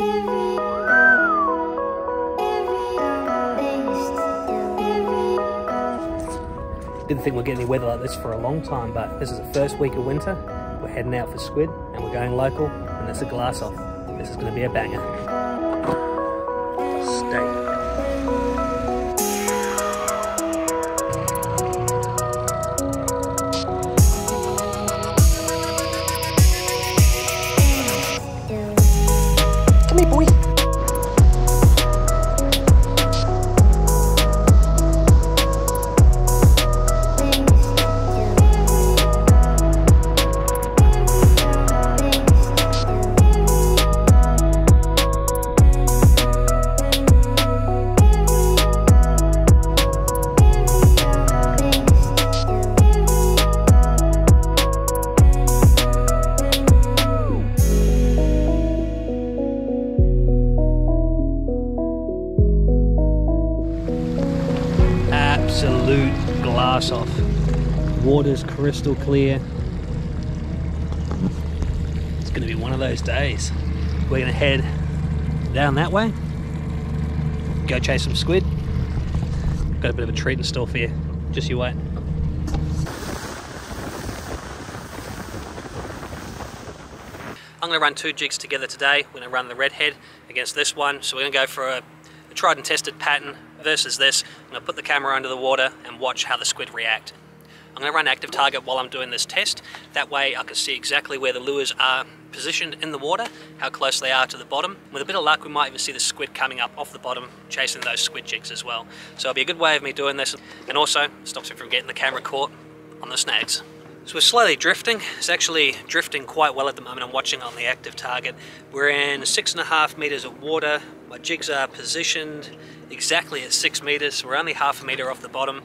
Didn't think we'd get any weather like this for a long time, but this is the first week of winter. We're heading out for squid and we're going local, and it's a glass off. This is going to be a banger. Here, boy. Absolute glass off. Water's crystal clear. It's going to be one of those days. We're going to head down that way, go chase some squid. Got a bit of a treat in store for you. Just you wait. I'm going to run two jigs together today. We're going to run the redhead against this one. So we're going to go for a, a tried and tested pattern versus this. I'm to put the camera under the water and watch how the squid react. I'm going to run active target while I'm doing this test. That way I can see exactly where the lures are positioned in the water, how close they are to the bottom. With a bit of luck, we might even see the squid coming up off the bottom, chasing those squid jigs as well. So it'll be a good way of me doing this, and also stops me from getting the camera caught on the snags. So we're slowly drifting. It's actually drifting quite well at the moment. I'm watching on the active target. We're in six and a half meters of water. My jigs are positioned exactly at six meters. We're only half a meter off the bottom.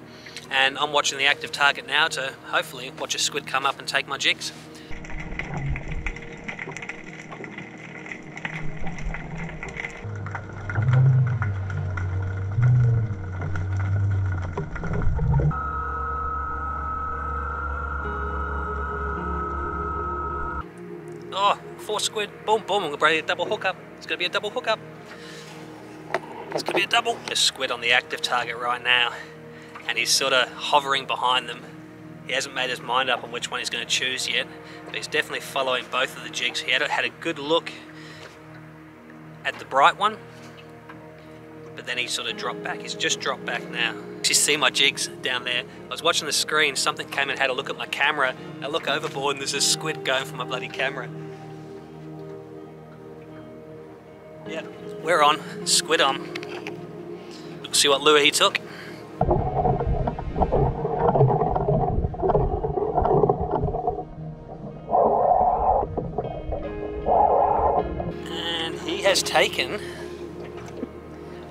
And I'm watching the active target now to hopefully watch a squid come up and take my jigs. Oh, four squid. Boom, boom. I'm going to a double hookup. It's going to be a double hookup. It's going to be a double. A squid on the active target right now. And he's sort of hovering behind them. He hasn't made his mind up on which one he's going to choose yet. But he's definitely following both of the jigs. He had had a good look at the bright one. But then he sort of dropped back. He's just dropped back now. You see my jigs down there. I was watching the screen. Something came and had a look at my camera. I look overboard and there's a squid going for my bloody camera. Yeah, we're on. Squid on. Let's see what lure he took. And he has taken.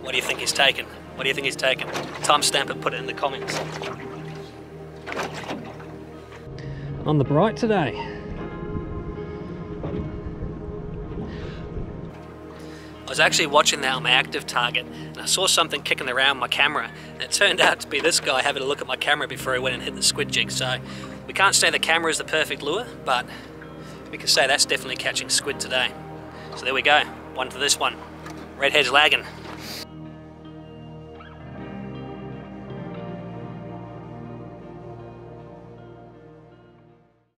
What do you think he's taken? What do you think he's taken? Timestamp and put it in the comments. On the bright today. I was actually watching that on my active target and I saw something kicking around my camera and it turned out to be this guy having a look at my camera before he went and hit the squid jig so we can't say the camera is the perfect lure but we can say that's definitely catching squid today so there we go one for this one redhead's lagging